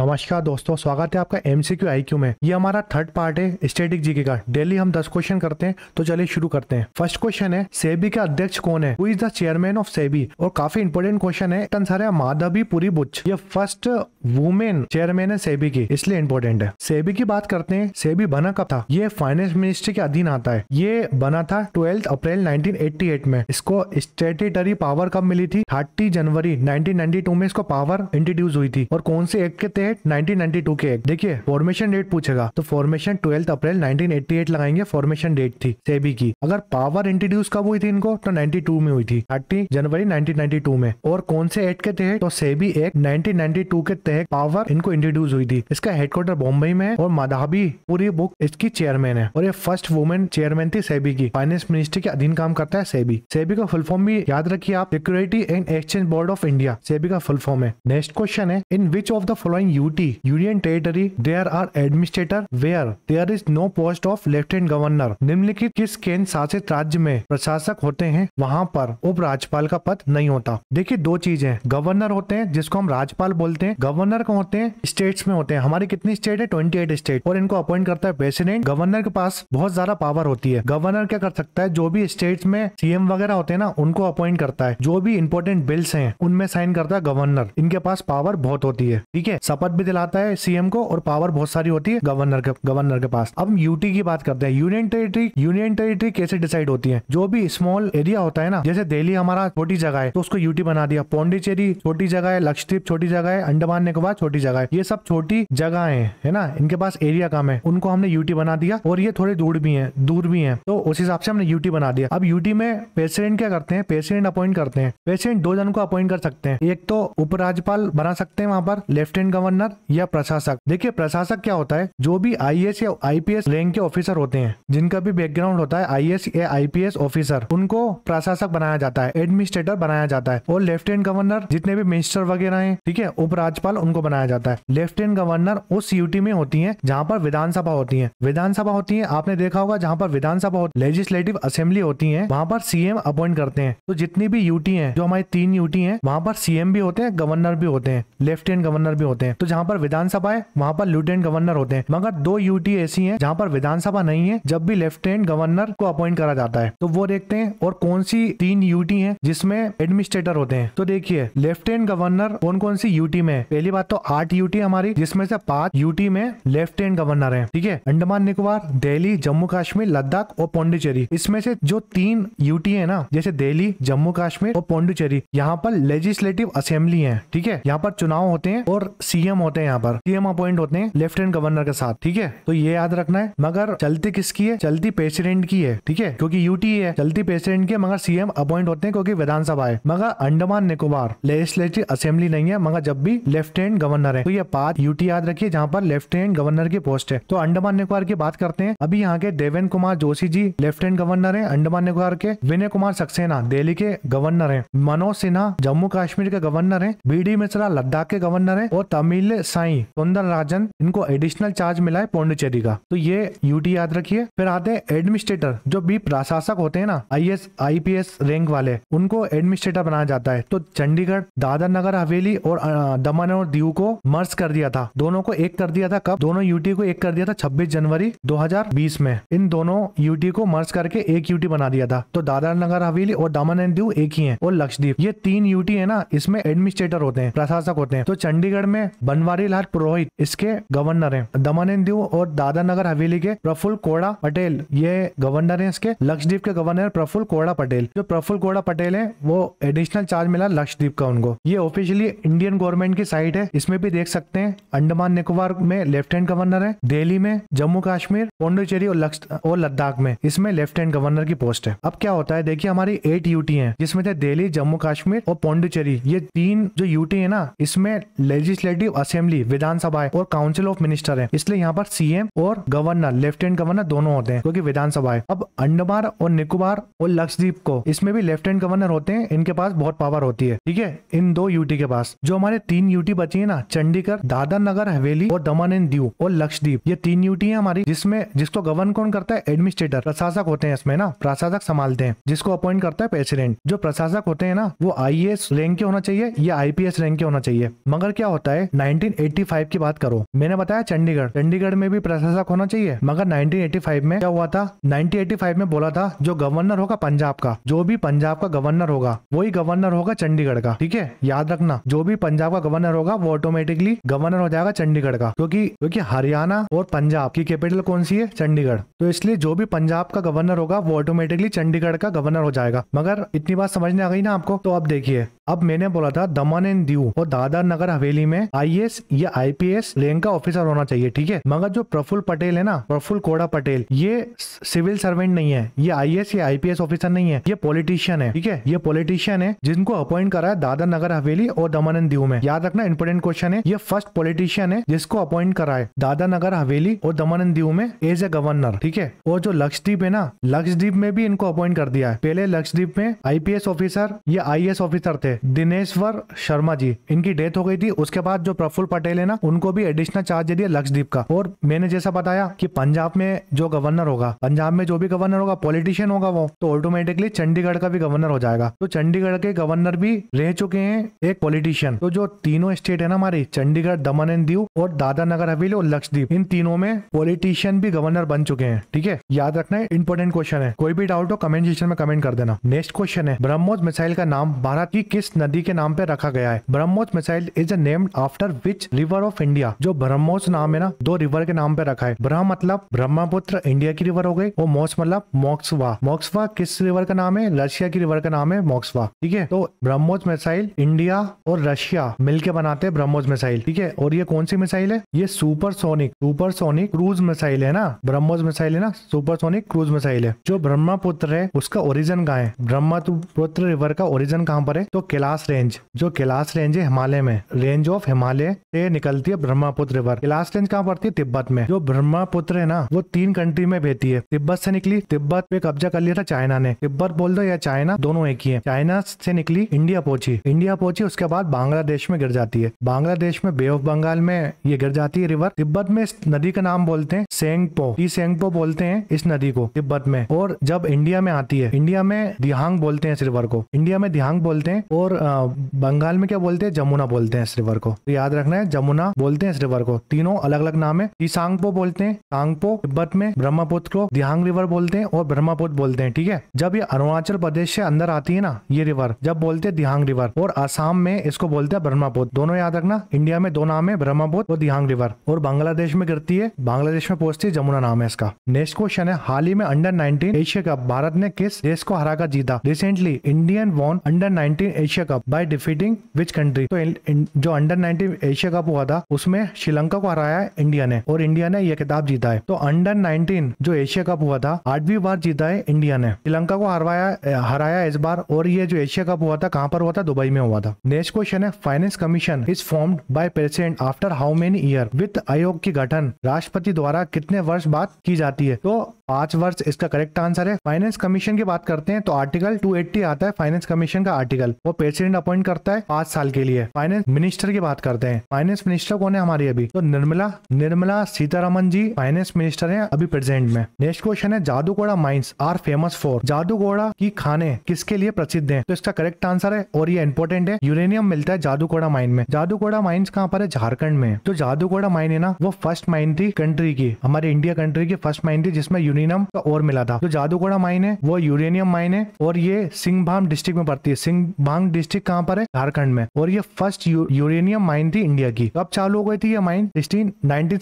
नमस्कार दोस्तों, स्वागत है आपका एम एमसीक्यू आईक्यू में। ये हमारा थर्ड पार्ट है स्टेटिक जीके का। डेली हम 10 क्वेश्चन करते हैं तो चलिए शुरू करते हैं। फ़र्स्ट क्वेश्चन है, सेबी के अध्यक्ष कौन है? Who is the chairman of SEBI? और काफ़ी इंपोर्टेंट क्वेश्चन है, तनसारे माधवी पुरी बुच। ये फ़र्स्ट वुमेन चेयरमैन है सेबी की, इसलिए इंपॉर्टेंट है। सेबी की बात करते हैं, सेबी बना कब था? ये फाइनेंस मिनिस्ट्री के अधीन आता है। ये बना था ट्वेल्थ अप्रैल 1988 में। इसको स्टेटरी पावर कब मिली थी? थर्टी जनवरी 1992 में इसको पावर इंट्रोड्यूस हुई थी। और कौन से एक्ट के 1992 के एक्ट देखिए फॉर्मेशन डेट पूछेगा। तो फॉर्मेशन ट्वेल्थ अप्रैल 1988 लगाएँगे फॉर्मेशन डेट थी, सेबी की। अगर पावर इंट्रोड्यूस कब हुई थी इनको? तो 92 में हुई थी थर्टी जनवरी 1992 में। और कौन से एक्ट के तहत? तो सेबी एक्ट 1992 के तहत पावर इनको इंट्रोड्यूस हुई थी। इसका हेडक्वार्टर बॉम्बे में है और मधाबी पूरी बुक इसकी चेयरमैन है। और ये फ़र्स्ट वुमेन चेयरमैन थी सेबी की। फाइनेंस मिनिस्ट्री के अधीन काम करता है सेबी। सेबी का फुल फॉर्म भी याद रखिए आप। Security and exchange board of India SEBI का फुल फॉर्म है। नेक्स्ट क्वेश्चन है in which of the following UT union territory there are administrator where there is no post of lieutenant governor निम्नलिखित किस केंद्र शासित राज्य में प्रशासक होते हैं? वहाँ पर उप राज्यपाल का पद नहीं होता। देखिए दो चीज़ें। गवर्नर होते हैं, जिसको हम राज्यपाल बोलते हैं। गवर्नर कौन होते हैं? स्टेट्स में होते हैं। हमारी कितनी स्टेट है? ट्वेंटी एट स्टेट और इनको अपॉइंट करता है प्रेसिडेंट गवर्नर के पास बहुत ज़्यादा पावर होती है। गवर्नर क्या कर सकता है? जो भी स्टेट में सीएम वगैरह होते हैं ना, उनको अपॉइंट करता है। जो भी इंपॉर्टेंट बिल्स है, उनमें साइन करता है गवर्नर इनके पास पावर बहुत होती है। ठीक है? शपथ भी दिलाता है सीएम को और पावर बहुत सारी होती है गवर्नर के गवर्नर के पास। अब यूटी की बात करते हैं। यूनियन टेरिटरी यूनियन टेरिटरी कैसे डिसाइड होती है? जो भी स्मॉल एरिया होता है ना, जैसे दिल्ली हमारा छोटी जगह है तो उसको यूटी बना दिया। पौंडीचेरी छोटी जगह है लक्षद्वीप छोटी जगह है अंडमान निकोबार छोटी जगह है। ये सब छोटी जगह है है ना? इनके पास एरिया कम है। उनको हमने यूटी बना दिया और ये थोड़े दूर भी है, दूर भी है। तो उस हिसाब से हमने यूटी बना दिया। अब यूटी में प्रेसिडेंट क्या करते हैं? प्रेसिडेंट अपॉइंट करते हैं। प्रेसिडेंट दो जन को अपॉइंट कर सकते हैं। एक तो उपराज्यपाल बना सकते हैं वहाँ पर लेफ्टिनेंट गवर्नर या प्रशासक? देखिए, प्रशासक क्या होता है? जो भी आई या आईपीएस रैंक के ऑफिसर होते हैं, जिनका भी बैकग्राउंड होता है आई या आईपीएस ऑफिसर उनको प्रशासक बनाया जाता है एडमिनिस्ट्रेटर बनाया जाता है, और लेफ्टिनेंट गवर्नर जितने भी मिनिस्टर वगैरह हैं, ठीक है, उपराज्यपाल उनको बनाया जाता है। लेफ्टिनेंट गवर्नर उस यूटी में होती है, जहाँ पर विधानसभा होती है। विधानसभा होती है, आपने देखा होगा, जहाँ पर विधानसभा लेजिस्लेटिव असेंबली होती है, वहाँ पर सीएम अपॉइंट करते हैं। तो जितनी भी यूटी है, जो हमारी तीन यूटी है, वहाँ पर सीएम भी होते हैं गवर्नर भी होते हैं लेफ्टिनेंट गवर्नर भी होते हैं। तो जहाँ पर विधानसभा है, वहाँ पर लेफ्टिनेंट गवर्नर होते हैं। मगर दो यूटी ऐसी हैं, जहाँ पर विधानसभा नहीं है, जब भी लेफ्टिनेंट गवर्नर को अपॉइंट करा जाता है। तो वो देखते हैं, और कौन सी तीन यूटी है जिसमें एडमिनिस्ट्रेटर होते हैं? तो देखिए लेफ्टिनेंट गवर्नर कौन कौन सी यूटी में पहली बात तो आठ यूटी हमारी, जिसमें से पाँच यूटी में लेफ्टिनेंट गवर्नर है। ठीक है? अंडमान निकोबार, दिल्ली, जम्मू कश्मीर, लद्दाख और पौंडीचेरी। इसमें से जो तीन यूटी है ना, जैसे दिल्ली, जम्मू कश्मीर और पौंडीचेरी, यहाँ पर लेजिस्लेटिव असेंबली है। ठीक है? यहाँ पर चुनाव होते हैं और सीएम होते हैं यहाँ पर। सीएम अपॉइंट होते हैं लेफ्टिनेंट गवर्नर के साथ, ठीक है? तो ये याद रखना है, मगर चलती किसकी है? चलती प्रेसिडेंट की है, ठीक है? क्योंकि यूटी है, चलती प्रेसिडेंट की है, मगर सीएम अपॉइंट होते हैं क्योंकि विधानसभा है। मगर अंडमान निकोबार लेजिस्लेटिव असेंबली नहीं है, मगर जब भी लेफ्टिनेंट गवर्नर है। तो ये पाँच यूटी याद रखिए, जहाँ पर लेफ्टिनेंट गवर्नर की पोस्ट है। तो अंडमान निकोबार की बात करते हैं। अभी यहाँ के देवेंद्र कुमार जोशी जी लेफ्टिनेंट गवर्नर है, अंडमान निकोबार के। विनय कुमार सक्सेना, दिल्ली के गवर्नर है। मनोज सिन्हा जम्मू कश्मीर के गवर्नर है। बी डी मिश्रा, लद्दाख के गवर्नर है। और तमिल साई सुंदर राजन, इनको एडिशनल चार्ज मिला है पौंडीचेरी का। तो ये यूटी याद रखिए। फिर आते हैं एडमिनिस्ट्रेटर जो भी प्रशासक होते हैं ना I S I P S rank वाले, उनको एडमिनिस्ट्रेटर बनाया जाता है। तो चंडीगढ़, दादर नगर, हवेली और दमन और दीव को मर्ज कर दिया था। दोनों को एक कर दिया था। कब? दोनों यूटी को एक कर दिया था 26 जनवरी 2020 में। इन दोनों यूटी को मर्ज करके एक यूटी बना दिया था। तो दादर नगर, हवेली और दमन एंड दीव एक ही है। और लक्षद्वीप, ये तीन यूटी है ना, इसमें एडमिनिस्ट्रेटर होते हैं, प्रशासक होते हैं। तो चंडीगढ़ में बनवारी लाल पुरोहित, इसके गवर्नर है। दमन एंड और दादर नगर हवेली के प्रफुल्ल कोड़ा पटेल, ये गवर्नर है इसके। लक्षद्वीप के गवर्नर प्रफुल्ल कोड़ा पटेल। जो प्रफुल्ल कोड़ा पटेल है, वो एडिशनल चार्ज मिला लक्षद्वीप का उनको। ये ऑफिशियली इंडियन गवर्नमेंट की साइट है। इसमें भी देख सकते हैं, अंडमान निकोबार में लेफ्टिनेंट गवर्नर है, दिल्ली में, जम्मू कश्मीर, पौंडीचेरी और और लद्दाख में। इसमें लेफ्टिनेंट गवर्नर की पोस्ट है। अब क्या होता है, देखिए हमारी एट यूटी है। जिसमें थे दिल्ली, जम्मू कश्मीर और पौंडीचेरी। ये तीन जो यूटी है ना, इसमें लेजिस्लेटिव असेंबली विधानसभा है और काउंसिल ऑफ़ मिनिस्टर है। इसलिए यहाँ पर सीएम और गवर्नर लेफ्टिनेंट गवर्नर दोनों होते हैं, क्योंकि विधानसभा है अब अंडमान और निकोबार और लक्षद्वीप को, इसमें भी लेफ्टिनेंट गवर्नर होते हैं, इनके पास बहुत पावर होती है। ठीक है? इन दो यूटी के पास। जो हमारे तीन यूटी बची है ना, चंडीगढ़, दादर नगर, हवेली और दमन एंड दीव और लक्षद्वीप। ये तीन यूटी है हमारी, जिसमें, जिसको गवर्न कौन करता है? एडमिनिस्ट्रेटर प्रशासक होते हैं इसमें ना। प्रशासक संभालते हैं। जिसको अपॉइंट करता है प्रेसिडेंट जो प्रशासक होते हैं ना, वो आईएएस रैंक के होना चाहिए या आईपीएस रैंक के होना चाहिए। मगर क्या होता है? 1985 की बात करो। मैंने बताया चंडीगढ़। चंडीगढ़ में भी प्रशासक होना चाहिए। मगर 1985 में क्या हुआ था? 1985 में बोला था, जो गवर्नर होगा पंजाब का, जो भी पंजाब का गवर्नर होगा, वही गवर्नर होगा चंडीगढ़ का, ठीक है? याद रखना, जो भी पंजाब का गवर्नर होगा, वो ऑटोमेटिकली गवर्नर हो जाएगा चंडीगढ़ का। क्योंकि क्योंकि हरियाणा और पंजाब की कैपिटल कौन सी है? चंडीगढ़। तो इसलिए जो भी पंजाब का गवर्नर होगा, वो ऑटोमेटिकली चंडीगढ़ का गवर्नर हो जाएगा। मगर इतनी बात समझने आ गई ना आपको? तो अब देखिए, अब मैंने बोला था दमन एंड दीव और दादर नगर हवेली में आईएएस या आईपीएस रैंक का ऑफिसर होना चाहिए, ठीक है? मगर जो प्रफुल पटेल है ना प्रफुल कोड़ा पटेल, ये सिविल सर्वेंट नहीं है, ये आईएएस या आईपीएस ऑफिसर नहीं है, ये पॉलिटिशियन है, ठीक है? ये पॉलिटिशियन है जिनको अपॉइंट करा है दादर नगर हवेली और दमन एंड दीव में। याद रखना इंपोर्टेंट क्वेश्चन है, ये फ़र्स्ट पॉलिटिशियन है जिसको अपॉइंट करा है दादा नगर हवेली और दमन एंड दीव में एज ए गवर्नर ठीक है? और जो लक्षद्वीप है ना, लक्षद्वीप में भी इनको अपॉइंट कर दिया है। पहले लक्षद्वीप में आईपीएस ऑफिसर या आईएएस ऑफिसर थे, दिनेश्वर शर्मा जी। इनकी डेथ हो गई थी, उसके बाद जो प्रफुल्ल पटेल है ना, उनको भी एडिशनल चार्ज दे दिया लक्षद्वीप का। और मैंने जैसा बताया कि पंजाब में जो गवर्नर होगा, पंजाब में जो भी गवर्नर होगा पॉलिटिशियन होगा वो तो ऑटोमेटिकली चंडीगढ़ का भी गवर्नर हो जाएगा। तो चंडीगढ़ के गवर्नर भी रह चुके हैं एक पॉलिटिशियन तो जो तीनों स्टेट है ना हमारी, चंडीगढ़, दमन एंड दीव और दादा नगर हवेली और लक्षद्वीप, इन तीनों में पॉलिटिशियन भी गवर्नर बन चुके हैं, ठीक है? याद रखना है इंपॉर्टेंट क्वेश्चन है। कोई भी डाउट हो कमेंट सेक्शन में कमेंट कर देना। नेक्स्ट क्वेश्चन है ब्रह्मोस मिसाइल का नाम भारत की किस नदी के नाम पे रखा गया है? BrahMos missile is a named after which river of India जो ब्रह्मोस नाम है ना, दो रिवर के नाम पे रखा है। ब्रह्म मतलब ब्रह्मपुत्र इंडिया की रिवर हो गई। और मोस मतलब मोक्सवा मोक्सवा किस रिवर का नाम है? रशिया की रिवर का नाम है मोक्सवा ठीक है? तो ब्रह्मोस मिसाइल इंडिया और रशिया मिलके बनाते हैं ब्रह्मोस मिसाइल ठीक है? और ये कौन सी मिसाइल है? ये super sonic super sonic cruise missile है ना? ब्रह्मोस मिसाइल है ना? सुपर सोनिक क्रूज मिसाइल है। जो ब्रह्मपुत्र है, उसका ओरिजिन कहाँ है? ब्रह्मपुत्र रिवर का ओरिजिन कहाँ पर है? तो कैलाश रेंज जो कैलाश रेंज है हिमालय में। रेंज ऑफ़ हिमालय से निकलती है ब्रह्मपुत्र रिवर। कैलाश रेंज कहाँ पड़ती है? तिब्बत में। जो ब्रह्मपुत्र है ना, वो तीन कंट्री में बहती है। तिब्बत से निकली, तिब्बत पे कब्जा कर लिया था चाइना ने। तिब्बत बोल दो या चाइना, दोनों एक ही है। चाइना से निकली, इंडिया पहुँची। इंडिया पहुँची, उसके बाद बांग्लादेश में गिर जाती है। बांग्लादेश में बे ऑफ़ बंगाल में ये गिर जाती है रिवर तिब्बत में इस नदी का नाम बोलते हैं सेंगपो ई सेंगपो बोलते हैं इस नदी को, तिब्बत में। और जब इंडिया में आती है, इंडिया में दिहांग बोलते हैं इस रिवर को। इंडिया में दिहांग बोलते हैं और बंगाल में क्या बोलते हैं? जमुना बोलते हैं इस रिवर को। तो याद रखना है, जमुना बोलते हैं इस रिवर को। तीनों अलग अलग नाम है। ईसांगपो बोलते हैं, सांगपो, तिब्बत में ब्रह्मपुत्र को दिहांग रिवर बोलते हैं और ब्रह्मपुत्र बोलते हैं, ठीक है? जब ये अरुणाचल प्रदेश से अंदर आती है ना, ये रिवर जब बोलते हैं दिहांग रिवर और आसाम में इसको बोलते हैं ब्रह्मपुत्र। दोनों याद रखना, इंडिया में दो नाम है, ब्रह्मपुत्र और दिहांग रिवर और बांग्लादेश में गिरती है, बांग्लादेश में पहुँचती है, जमुना नाम है इसका। नेक्स्ट क्वेश्चन है, हाल ही में अंडर 19 एशिया कप भारत ने किस देश को हराकर जीता? Recently Indian won under 19 Asia cup by defeating which country तो जो अंडर 19 एशिया कप हुआ था, उसमें श्रीलंका को हराया है इंडिया ने और इंडिया ने यह खिताब जीता है। तो अंडर 19 जो एशिया कप हुआ था आठवीं बार जीता है इंडिया ने। श्रीलंका को हरवाया हराया इस बार और ये जो एशिया कप हुआ था, कहाँ पर हुआ था? दुबई में हुआ था। नेक्स्ट क्वेश्चन है finance commission is formed by president after how many year वित्त आयोग की गठन, राष्ट्रपति द्वारा कितने वर्ष बाद की जाती है? तो पाँच वर्ष इसका करेक्ट आंसर है। फाइनेंस कमीशन की बात करते हैं तो आर्टिकल 280 आता है फाइनेंस कमीशन का आर्टिकल वो प्रेसिडेंट अपॉइंट करता है पाँच साल के लिए। फाइनेंस मिनिस्टर की बात करते हैं। फाइनेंस मिनिस्टर कौन है हमारी अभी? तो निर्मला निर्मला सीतारमन जी फाइनेंस मिनिस्टर हैं अभी प्रेजेंट में। नेक्स्ट क्वेश्चन है, Jaduguda mines are famous for Jaduguda की खाने किसके लिए प्रसिद्ध है? तो इसका करेक्ट आंसर है और ये इंपॉर्टेंट है यूरेनियम मिलता है जादूगोड़ा माइन में। जादूगोड़ा माइंस कहाँ पर है? झारखंड में। जो जादूगोड़ा माइन है ना, वो फ़र्स्ट माइन थी कंट्री की, हमारे इंडिया कंट्री की फ़र्स्ट माइन थी जिसमें यूरेनियम का और मिला था। जो जादूगोड़ा माइन है, वो यूरेनियम माइन है और ये सिंहभाम डिस्ट्रिक्ट में पड़ती है। सिंहभाम डिस्ट्रिक्ट कहाँ पर है? झारखंड में। और ये फ़र्स्ट यूरेनियम माइन थी इंडिया की। कब चालू हो गई थी ये माइन सिक्सटीन नाइनटीन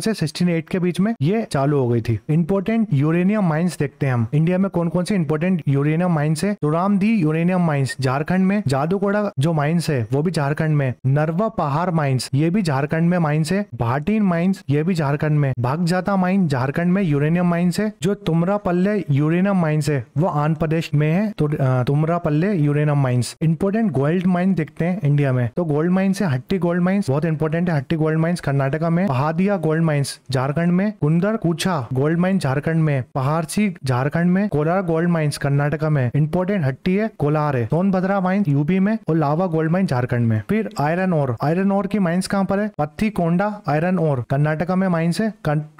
से सिक्सटीन के बीच में ये चालू हो गई थी। इंपोर्टेंट यूरेनियम माइंस देखते हैं हम। इंडिया में कौन कौन से इंपोर्टेंट यूरेनियम माइंस है? तुरामदी यूरेनियम माइंस झारखंड में। जादूगोड़ा जो माइंस है, वो भी झारखंड में। नरवा पहाड़ माइन्स ये भी झारखंड में माइन्स है। भाटीन माइंस ये भी झारखंड में। भाग जाता माइन झारखंड में यूरेनियम माइन्स है। जो तुमरा पल्ले यूरेनियम माइन्स है, वो आंध्र प्रदेश में है। तो तुमरा पल्ले uranium mines important gold mine देखते हैं इंडिया में। तो गोल्ड माइंस है हट्टी गोल्ड माइंस बहुत इंपॉर्टेंट है हट्टी गोल्ड माइंस कर्नाटका में पहादिया गोल्ड माइंस झारखंड में Kundarkocha gold mine Jharkhand में पहाड़सी झारखंड में कोलार गोल्ड माइंस कर्नाटका में इंपॉर्टेंट हट्टी है कोलार है, सोनभद्रा माइन्स यूपी में और लावा गोल्ड माइन झारखंड में। फिर आयरन ओर आयरन ओर की माइन्स कहाँ पर है? पत्थी कोंडा आयरन ओर कर्नाटका में माइन्स है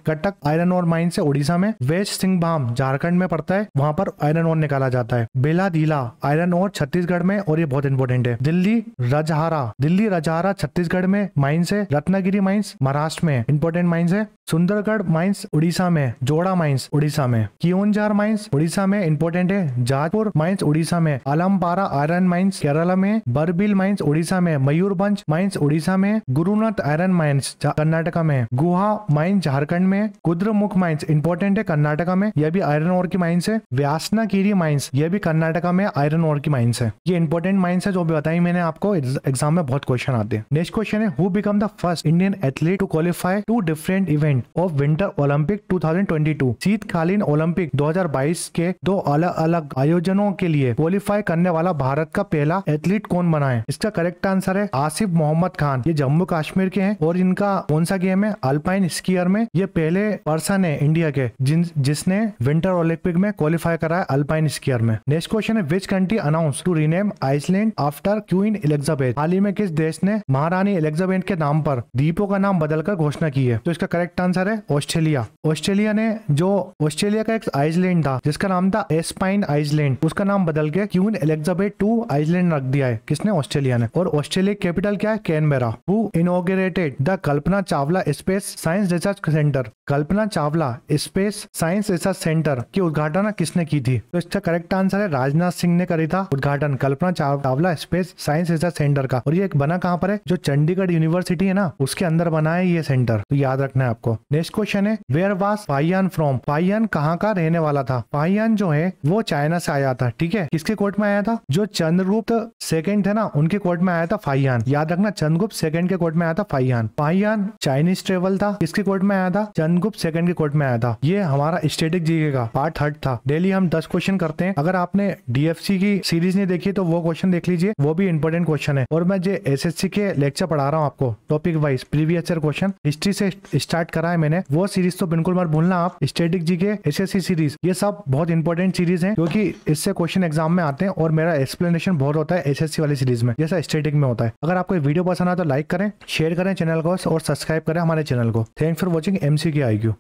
कटक आयरन और माइन से उड़ीसा में वेस्ट सिंहभाम झारखंड में पड़ता है। वहाँ पर आयरन और निकाला जाता है। बेला दीला आयरन और छत्तीसगढ़ में और ये बहुत इंपॉर्टेंट है। दिल्ली रजहारा दिल्ली रजहारा छत्तीसगढ़ में माइन्स है। रत्नागिरी माइन्स महाराष्ट्र में इंपॉर्टेंट माइन्स है। सुंदरगढ़ माइन्स उड़ीसा में, जोड़ा माइन्स उड़ीसा में। कियोनजार माइन्स उड़ीसा में इंपॉर्टेंट है। जाजपुर माइन्स उड़ीसा में। अलमपारा आयरन माइंस केरला में। बरबिल माइन्स उड़ीसा में। मयूरभंज माइन्स उड़ीसा में। गुरुनाथ आयरन माइन्स कर्नाटका में। गुहा माइंस झारखंड में कुद्रमुख माइंस इंपॉर्टेंट है कर्नाटका में, यह भी आयरन ओर की माइंस है। व्यासना कीरी माइंस यह भी कर्नाटका में आयरन ओर की माइंस है। ये इंपॉर्टेंट माइंस है जो भी बताई मैंने आपको एग्ज़ाम में बहुत क्वेश्चन आते हैं। नेक्स्ट क्वेश्चन है who become the first Indian athlete to qualify two different event of winter Olympic 2022 शीतकालीन ओलंपिक 2022 के दो अलग अलग आयोजनों के लिए क्वालिफाई करने वाला भारत का पहला एथलीट कौन बना है? इसका करेक्ट आंसर है आसिफ मोहम्मद खान। ये जम्मू कश्मीर के हैं और इनका कौन सा गेम है? अल्पाइन स्कीयर में। ये पहले पर्सन है इंडिया के जिन, जिसने विंटर ओलंपिक में क्वालिफाई करा है अल्पाइन स्कीयर में। नेक्स्ट क्वेश्चन है which country announce to rename Iceland after queen Elizabeth हाल ही में किस देश ने महारानी एलिजाबेथ के नाम पर द्वीपों का नाम बदलकर घोषणा की है? तो इसका करेक्ट आंसर है ऑस्ट्रेलिया ऑस्ट्रेलिया ने, जो ऑस्ट्रेलिया का एक आइसलैंड था, जिसका नाम था एस्पाइन आइसलैंड उसका नाम बदल के क्यून एलिजाबेथ टू आइसलैंड रख दिया है, किसने? ऑस्ट्रेलिया ने। और ऑस्ट्रेलिया कैपिटल क्या है? Canberra who inaugurated the Kalpana Chawla space science research centre Kalpana Chawla, space science research centre की उद्घाटन किसने की थी? तो इसका करेक्ट आंसर है राजनाथ सिंह ने करी था उद्घाटन, Kalpana Chawla, space science research centre का। और ये एक बना कहाँ पर है? जो चंडीगढ़ यूनिवर्सिटी है ना, उसके अंदर बना है ये सेंटर तो याद रखना है आपको। नेक्स्ट क्वेश्चन है वेयर वास फाइयान फ्रॉम फाइयान कहाँ का रहने वाला था? फाइयान जो है, वो चाइना से आया था, ठीक है? किसके कोर्ट में आया था? जो चंद्रगुप्त सेकंड थे ना, उनके कोर्ट में आया था फाइयान याद रखना, चंद्रगुप्त सेकंड के कोर्ट में आया था फाइयान फाइयान चाइनीज़ ट्रेवल था, किसके कोर्ट में आया था? चंद्रगुप्त सेकंड के कोर्ट में आया था। ये हमारा स्टेटिक जीके का पार्ट थर्ड था। डेली हम दस क्वेश्चन करते हैं। अगर आपने डीएफसी की सीरीज़ नहीं देखी तो वो क्वेश्चन देख लीजिए। वो भी इंपॉर्टेंट क्वेश्चन है। और मैं जो एसएससी के लेक्चर पढ़ा रहा हूँ आपको topic wise previous year question history से स्टार्ट करा है मैंने। वो सीरीज़ तो बिल्कुल मत भूलना आप। स्टेटिक जी के सीरीज़ ये सब बहुत इंपॉर्टेंट सीरीज़ है, क्योंकि इससे क्वेश्चन एग्ज़ाम में आते हैं और मेरा एक्सप्लेनेशन बहुत होता है एसएससी वाली सीरीज़ में, जैसा स्टेटिक में होता है। अगर आपको वीडियो पसंद आए तो लाइक करें शेयर करें चैनल को और सब्सक्राइब करें हमारे चैनल को। थैंक्स फॉर वॉचिंग एमसी की आई